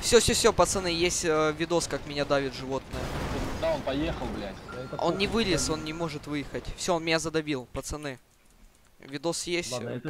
Все, все, все, пацаны, есть э, видос, как меня давит животное. Да, он поехал, блядь. Да, Он не вылез, он не может выехать. Все, он меня задавил, пацаны. Видос есть. Ладно, э, это